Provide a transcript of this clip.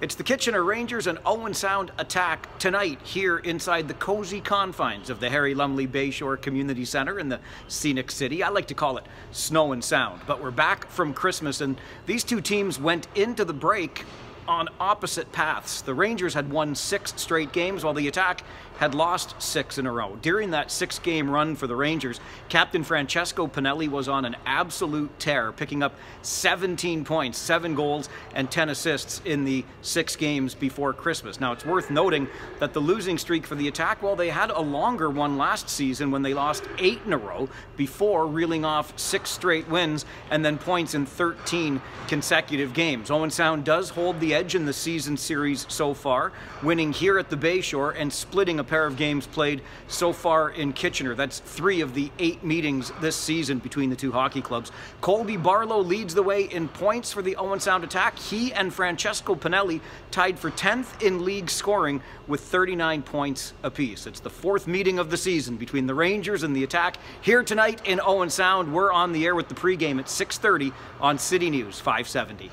It's the Kitchener Rangers and Owen Sound attack tonight here inside the cozy confines of the Harry Lumley Bayshore Community Center in the scenic city. I like to call it Snow and Sound, but we're back from Christmas and these two teams went into the break on opposite paths. The Rangers had won six straight games while the attack had lost six in a row. During that six game run for the Rangers, Captain Francesco Pinelli was on an absolute tear, picking up 17 points, seven goals, and 10 assists in the six games before Christmas. Now, it's worth noting that the losing streak for the attack, well, they had a longer one last season when they lost eight in a row before reeling off six straight wins and then points in 13 consecutive games. Owen Sound does hold the edge in the season series so far, winning here at the Bayshore and splitting a pair of games played so far in Kitchener. That's three of the eight meetings this season between the two hockey clubs. Colby Barlow leads the way in points for the Owen Sound attack. He and Francesco Pinelli tied for 10th in league scoring with 39 points apiece. It's the fourth meeting of the season between the Rangers and the attack. Here tonight in Owen Sound, we're on the air with the pregame at 6.30 on City News 570.